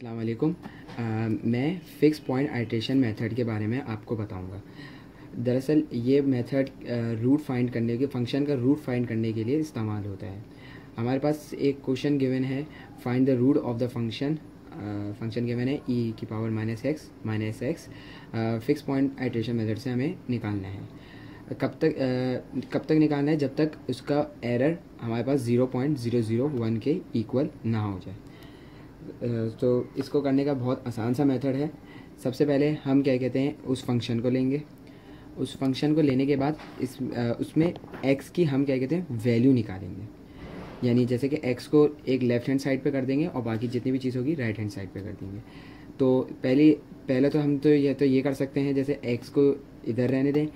असलकुम मैं fix point iteration method के बारे में आपको बताऊँगा। दरअसल ये मेथड रूट फाइंड करने के फ़ंक्शन का रूट फाइंड करने के लिए इस्तेमाल होता है। हमारे पास एक क्वेश्चन गिवन है find the root of the function function given है ई e की power minus x minus x fix point iteration method से हमें निकालना है। कब तक आ, कब तक निकालना है? जब तक उसका एरर हमारे पास zero point zero zero one के इक्वल ना हो जाए। तो इसको करने का बहुत आसान सा मेथड है। सबसे पहले हम क्या कहते हैं, उस फ़ंक्शन को लेंगे। उस फ़ंक्शन को लेने के बाद इस उसमें एक्स की हम क्या कहते हैं वैल्यू निकालेंगे। यानी जैसे कि एक्स को एक लेफ़्ट हैंड साइड पे कर देंगे और बाकी जितनी भी चीज़ होगी राइट हैंड साइड पे कर देंगे। तो पहले पहले तो हम तो ये तो ये कर सकते हैं, जैसे एक्स को इधर रहने दें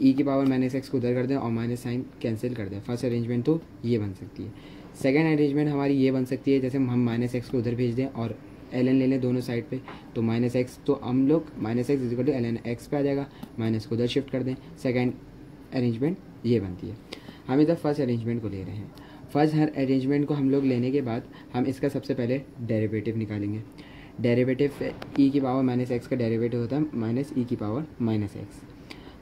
ई e की पावर माइनस एक्स को उधर कर दें और माइनस साइन कैंसिल कर दें। फ़र्स्ट अरेंजमेंट तो ये बन सकती है। सेकेंड अरेंजमेंट हमारी ये बन सकती है, जैसे हम माइनस एक्स को उधर भेज दें और एल एन ले लें दोनों साइड पे तो माइनस एक्स तो हम लोग minus x equal to l n x पे आ जाएगा माइनस को उधर शिफ्ट कर दें। सेकेंड अरेंजमेंट ये बनती है। हम इधर फ़र्स्ट अरेंजमेंट को ले रहे हैं। फ़र्स्ट हर अरेंजमेंट को हम लोग लेने के बाद हम इसका सबसे पहले डेरिवेटिव निकालेंगे। डेरिवेटिव ई की पावर माइनस एक्स का डेरिवेटिव होता है माइनस ई की पावर माइनस एक्स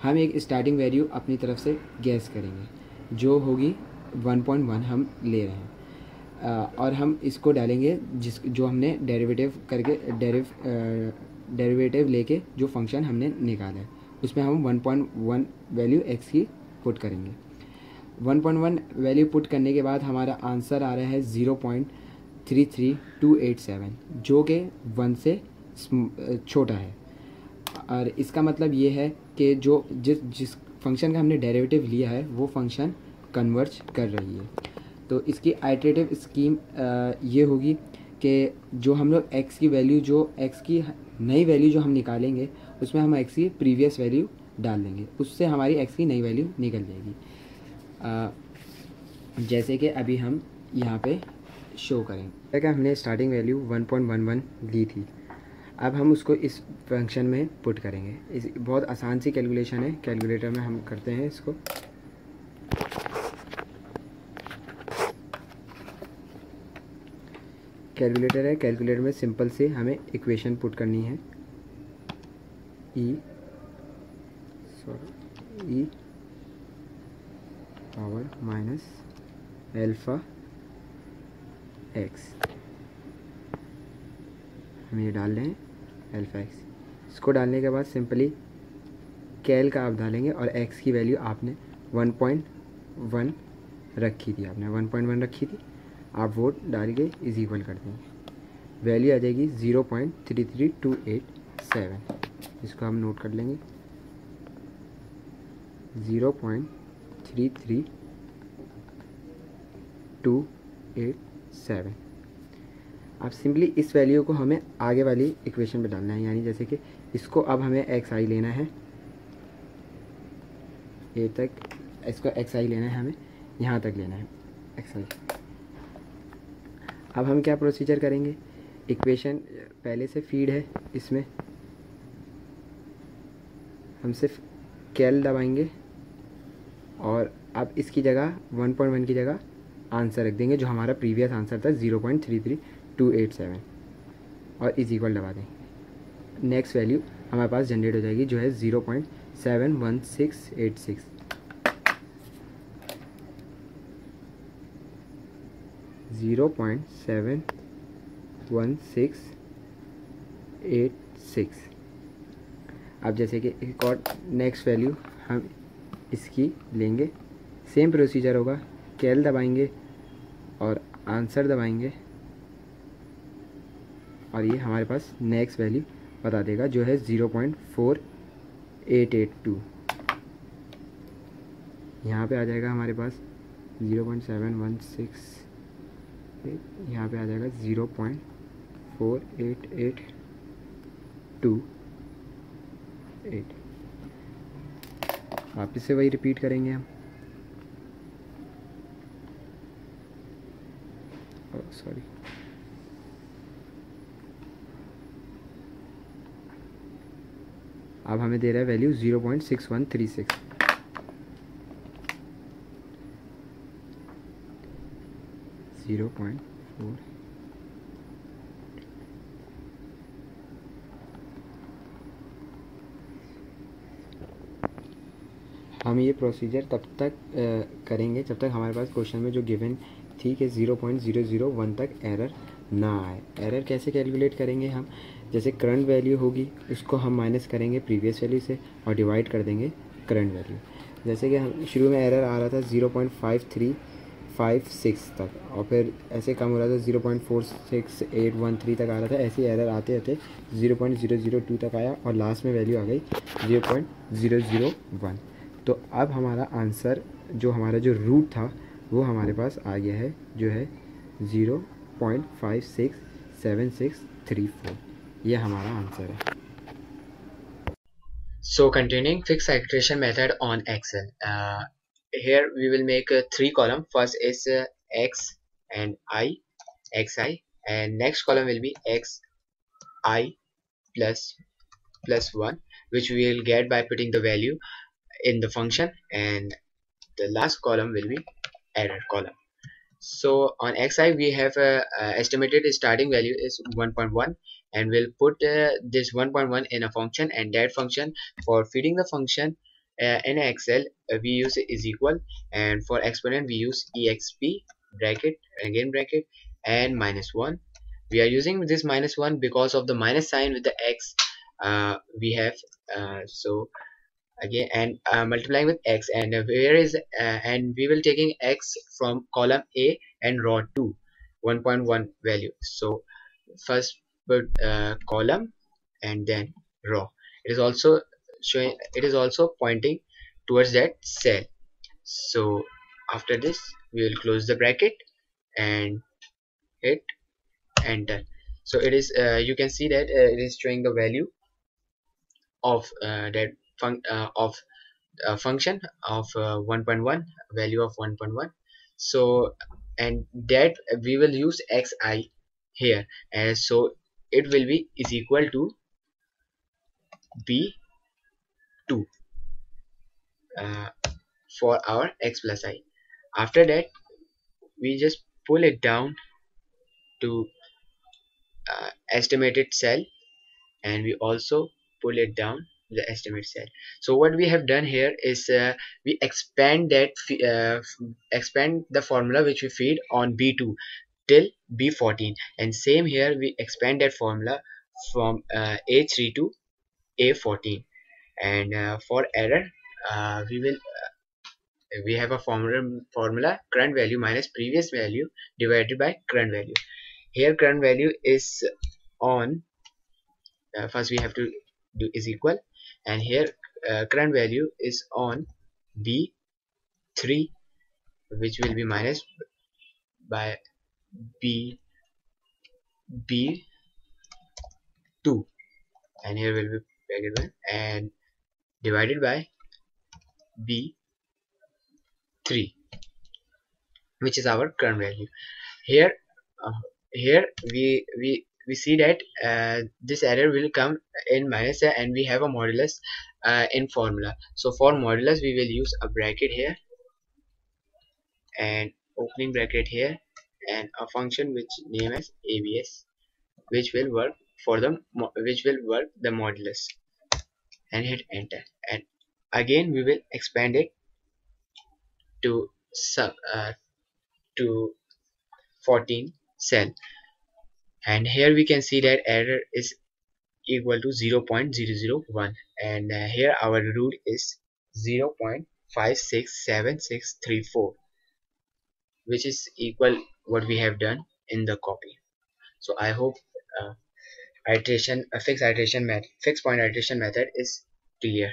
हम एक स्टार्टिंग वैल्यू अपनी तरफ़ से गैस करेंगे। जो होगी 1.1 हम ले रहे हैं। और हम इसको डालेंगे जिस, जो हमने डेरिवेटिव करके डेरिव डेरिवेटिव लेके जो फ़ंक्शन हमने निकाला है। उसमें हम 1.1 वैल्यू एक्स की पुट करेंगे। 1.1 वैल्यू पुट करने के बाद हमारा आंसर आ रहा है zero point three three two eight seven जो कि वन से छोटा है। और इसका मतलब ये है कि जो जिस जिस फ़ंक्शन का हमने डेरिवेटिव लिया है, वो फ़ंक्शन कन्वर्ज कर रही है। तो इसकी आइट्रेटिव स्कीम ये होगी कि जो हम लोग एक्स की वैल्यू जो एक्स की नई वैल्यू जो हम निकालेंगे, उसमें हम एक्स की प्रीवियस वैल्यू डाल देंगे। उससे हमारी एक्स की नई वैल्यू निकल जाएगी। जैसे कि अभी हम यहाँ पे शो करेंगे क्या हमने स्टार्टिंग वैल्यू 1.11 ली थी। अब हम उसको इस फ़ंक्शन में पुट करेंगे। इस, बहुत आसान सी कैलकुलेशन है। कैलकुलेटर में हम करते हैं इसको। कैलकुलेटर है। कैलकुलेटर में सिंपल से हमें इक्वेशन पुट करनी है। E sorry e power minus alpha x हम ये डाल रहे हैं एल्फ़ा एक्स इसको डालने के बाद सिंपली कैल का आप डालेंगे और एक्स की वैल्यू आपने 1.1 रखी थी, आपने 1.1 रखी थी। आप वो डाल के इज़ इक्वल कर देंगे। वैल्यू आ जाएगी zero point three three two eight seven इसको हम नोट कर लेंगे। Zero point three three two eight seven अब सिंपली इस वैल्यू को हमें आगे वाली इक्वेशन पे डालना है, यानी जैसे कि इसको अब हमें एक्स आई लेना है। ए तक, इसको एक्स आई लेना है हमें, यहाँ तक लेना है एक्स आई अब हम क्या प्रोसीजर करेंगे? इक्वेशन पहले से फ़ीड है इसमें। हम सिर्फ़ कैल दबाएँगे और अब इसकी जगह 1.1 की जगह आंसर रख देंगे, जो हमारा प्रीवियस आंसर था 0.33287 और इज़ इक्वल दबा देंगे नेक्स्ट वैल्यू हमारे पास जनरेट हो जाएगी, जो है 0.71686 zero point seven one six eight six. अब जैसे कि एक और नेक्स्ट वैल्यू हम इसकी लेंगे। सेम प्रोसीजर होगा। कैल दबाएँगे और आंसर दबाएँगे। और ये हमारे पास नेक्स्ट वैल्यू बता देगा, जो है zero point four eight eight two. यहाँ पर आ जाएगा हमारे पास zero point seven one six यहाँ पे आ जाएगा zero point four eight eight two eight वापस से वही रिपीट करेंगे हम। सॉरी oh, अब हमें दे रहा है value zero point six one three six zero point four हम ये प्रोसीजर तब तक आ, करेंगे जब तक हमारे पास क्वेश्चन में जो गिवन थी कि zero point zero zero one तक एरर ना आए। एरर कैसे कैलकुलेट करेंगे हम? जैसे करंट वैल्यू होगी उसको हम माइनस करेंगे प्रीवियस वैल्यू से और डिवाइड कर देंगे करंट वैल्यू जैसे कि हम शुरू में एरर आ रहा था zero point five three five six तक। और फिर ऐसे कम हो रहा था zero point four six eight one three तक आ रहा था। ऐसे एरर आते आते zero point zero zero two तक आया और लास्ट में वैल्यू आ गई zero point zero zero one तो अब हमारा आंसर जो हमारा जो रूट था वो हमारे पास आ गया है जो है zero point five six seven six three four ये हमारा आंसर है। So continuing fixed iteration on Excel. Uh, here we will make a three column. First is uh, X and I, Xi, and next column will be Xi plus plus one, which we will get by putting the value in the function, and the last column will be error column. So on xi we have a, a estimated starting value is 1.1 and we'll put uh, this 1.1 in a function and that function for feeding the function uh, in excel uh, we use is equal and for exponent we use exp bracket again bracket and minus 1 we are using this minus 1 because of the minus sign with the x uh, we have uh, so again and uh, multiplying with x and where is uh, and we will taking x from column a and row 2 1.1 value. So first put uh, column and then row it is also showing it is also pointing towards that cell. So after this we will close the bracket and hit enter. So it is uh, you can see that uh, it is showing the value of that fun uh, of a function of uh, 1.1 value of 1.1 so and that we will use xi here and so it will be is equal to b2 uh, for our x plus i. After that we just pull it down to uh, estimated cell and we also pull it down the estimate cell. So what we have done here is uh, we expand that uh, expand the formula which we feed on b2 till b14 and same here we expand that formula from uh, a3 to a14 and uh, for error uh, we will uh, we have a formula formula current value minus previous value divided by current value. Here current value is on first we have to do is equal. And here uh, current value is on b3 which will be minus by b b2 and here will be bracket 1 and divided by b3 which is our current value. Here uh, here we we we see that uh, this error will come in minus and we have a modulus uh, in formula. So for modulus we will use a bracket here and opening bracket here and a function which name as abs which will work for the which will work the modulus and hit enter and again we will expand it to sub uh, to 14 cell. And here we can see that error is equal to 0.001 and uh, here our root is 0.567634 which is equal what we have done in the copy. So i hope uh, iteration a fixed iteration method fixed point iteration method is clear